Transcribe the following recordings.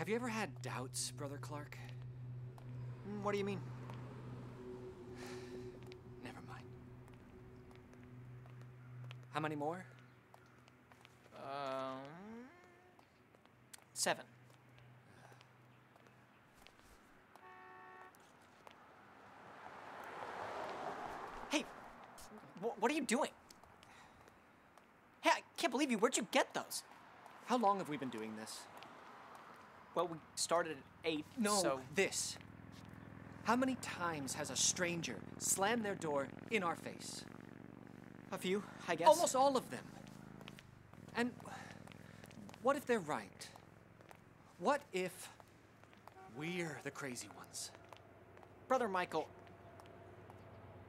Have you ever had doubts, Brother Clark? Mm, What do you mean? Never mind. How many more? Um, seven. Hey, wh- what are you doing? Hey, I can't believe you. Where'd you get those? How long have we been doing this? Well, we started at eight. No, So this. How many times has a stranger slammed their door in our face? a few, I guess. Almost all of them. And what if they're right? What if we're the crazy ones? Brother Michael,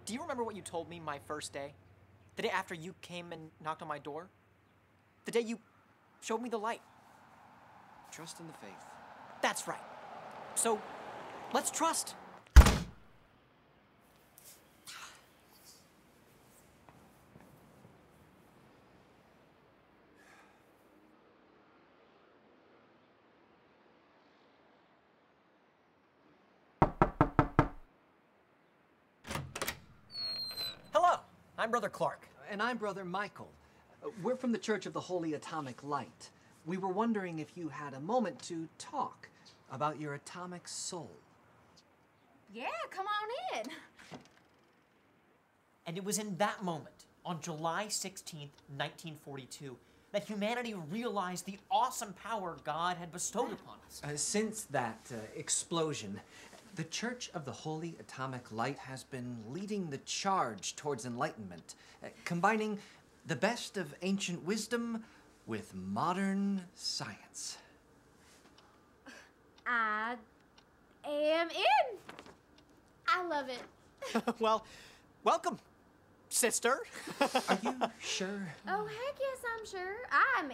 do you remember what you told me my first day? The day after you came and knocked on my door? The day you showed me the light. Trust in the faith. That's right. So, let's trust. Hello, I'm Brother Clark. And I'm Brother Michael. Uh, We're from the Church of the Holy Atomic Light. We were wondering if you had a moment to talk about your atomic soul. Yeah, come on in. And it was in that moment, on July 16th, 1942, that humanity realized the awesome power God had bestowed upon us. Uh, since that uh, explosion, the Church of the Holy Atomic Light has been leading the charge towards enlightenment, uh, combining the best of ancient wisdom with modern science. I am in. I love it. well, welcome, sister. Are you sure? Oh, heck yes, I'm sure. I'm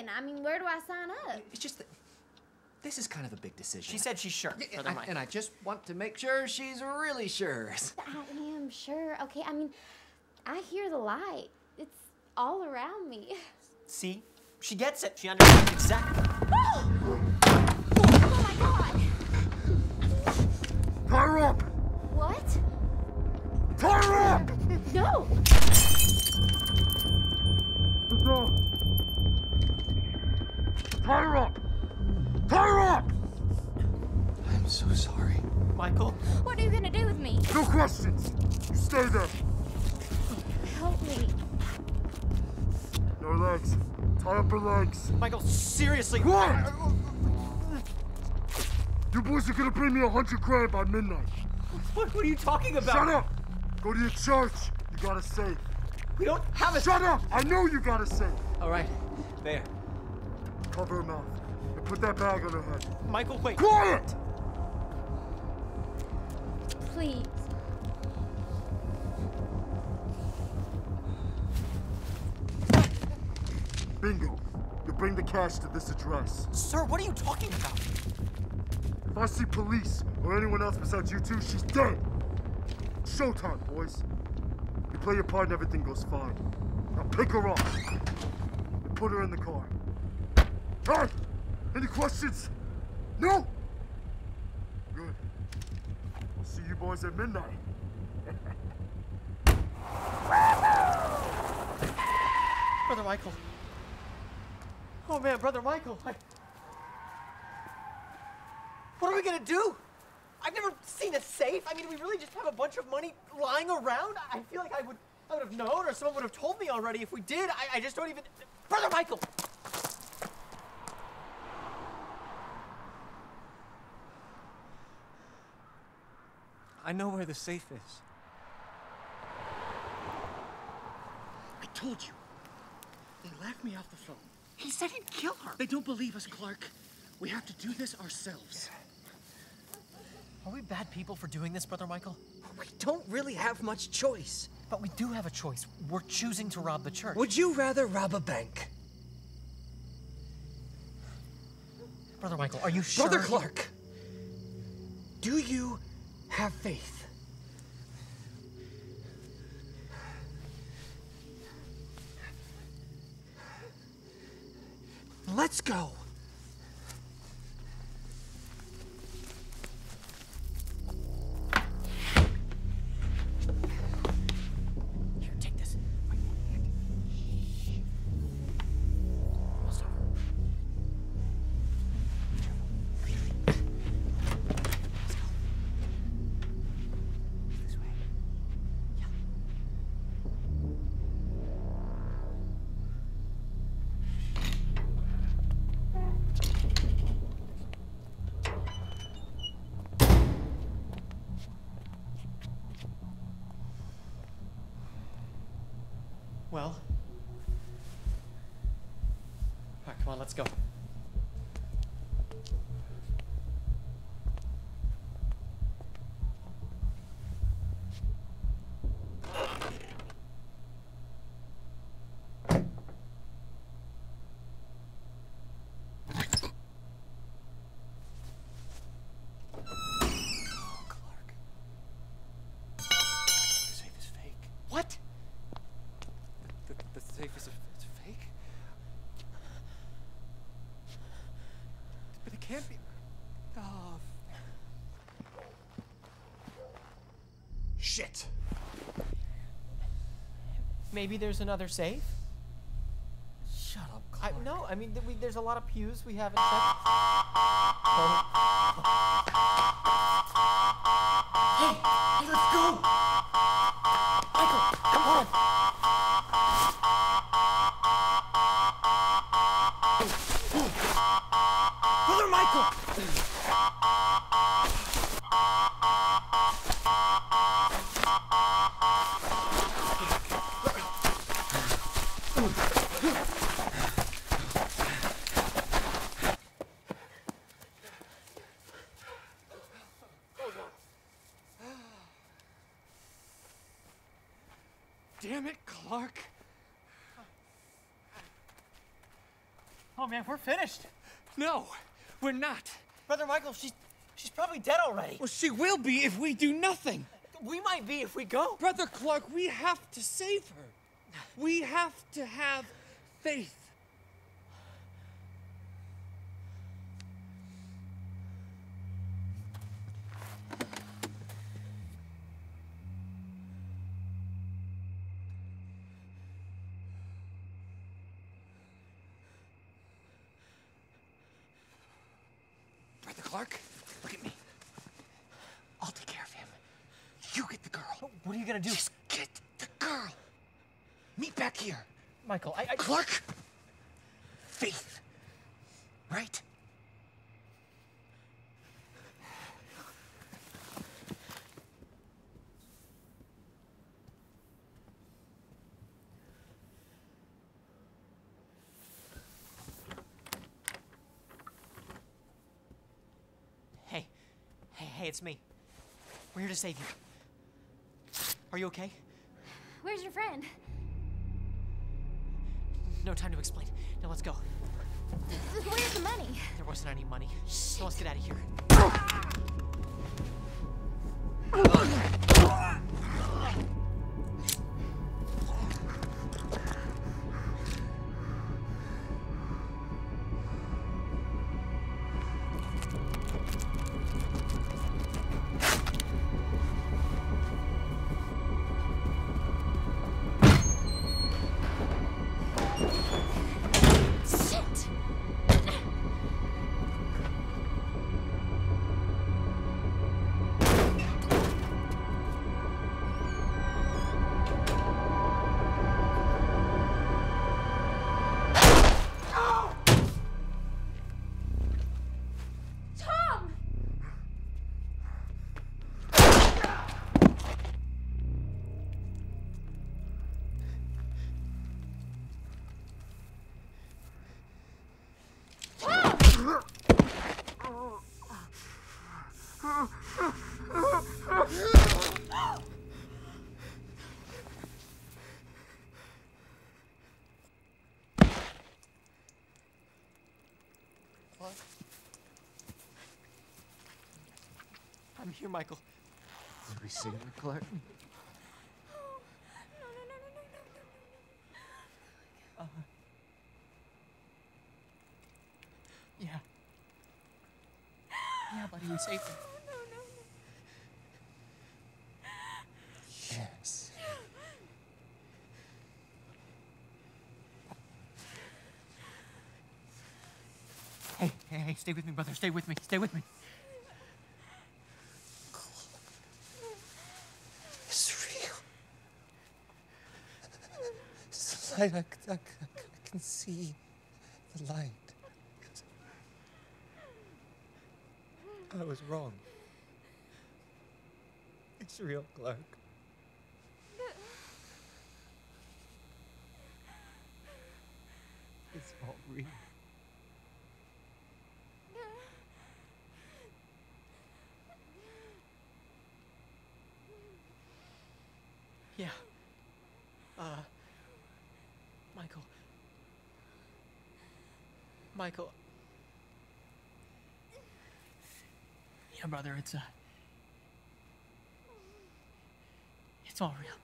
in. I mean, where do I sign up? It's just that this is kind of a big decision. she said she's sure, Yeah, Brother I- and I just want to make sure she's really sure. I am sure. Okay, I mean, I hear the light. It's all around me. See? She gets it. She understands exactly. Fire up! What? Fire up! No! Get down! Fire up! Fire up! I'm so sorry. Michael, What are you gonna do with me? No questions! You stay there! Help me. No legs. Tie up her legs. Michael, seriously. What? You boys are gonna bring me a hundred grand by midnight. What, what are you talking about? Shut up! Go to your church. You got a safe. We don't have a. Shut up! I know you got a safe. All right, there. Cover her mouth. And put that bag on her head. Michael, wait. Quiet! Please. Bingo. You bring the cash to this address. Sir, what are you talking about? I see police or anyone else besides you two, she's dead. Showtime, boys. You play your part and everything goes fine. Now pick her up and put her in the car. Hey! Any questions? No? Good. I'll see you boys at midnight. Brother Michael. Oh man, Brother Michael. I... What are we gonna do? I've never seen a safe. I mean, we really just have a bunch of money lying around. I feel like I would, I would have known, or someone would have told me already. If we did, I, I just don't even. Brother Michael. I know where the safe is. I told you. They laughed me off the phone. He said he'd kill her. They don't believe us, Clark. We have to do this ourselves. Are we bad people for doing this, Brother Michael? We don't really have much choice. But we do have a choice. We're choosing to rob the church. Would you rather rob a bank? Brother Michael, are you sure? Brother Clark, do you have faith? Let's go. Well. Alright, come on, let's go. Clark. The safe is fake. What? The, the safe is, it's fake? But it can't be. Oh, Shit. Maybe there's another safe? shut up, I, Clark. no, I mean, th- we, there's a lot of pews we haven't Hey, let's go. Michael, come on! Michael. Damn it, Clark. Oh man, we're finished. No, we're not. Brother Michael, she's she's probably dead already. Well, she will be if we do nothing. We might be if we go. Brother Clark, we have to save her. We have to have faith. Brother Clark, look at me. I'll take care of him. You get the girl. What are you gonna do? Just get the girl. Meet back here. Michael, I, I Clark. Faith. Right? Hey, hey, it's me. We're here to save you. Are you okay? Where's your friend? No time to explain. Now let's go. Where's the money? There wasn't any money. So let's get out of here. I'm here, Michael. Did we save her, Clark? Yeah. Yeah, buddy, we saved her. Yes. Hey, hey, hey, stay with me, brother. Stay with me. Stay with me. It's real. It's the light. I, I, I can see the light. I was wrong. It's real, Clark. It's all real. Yeah. Uh, Michael. Michael, Yeah, brother, it's, uh. It's all real.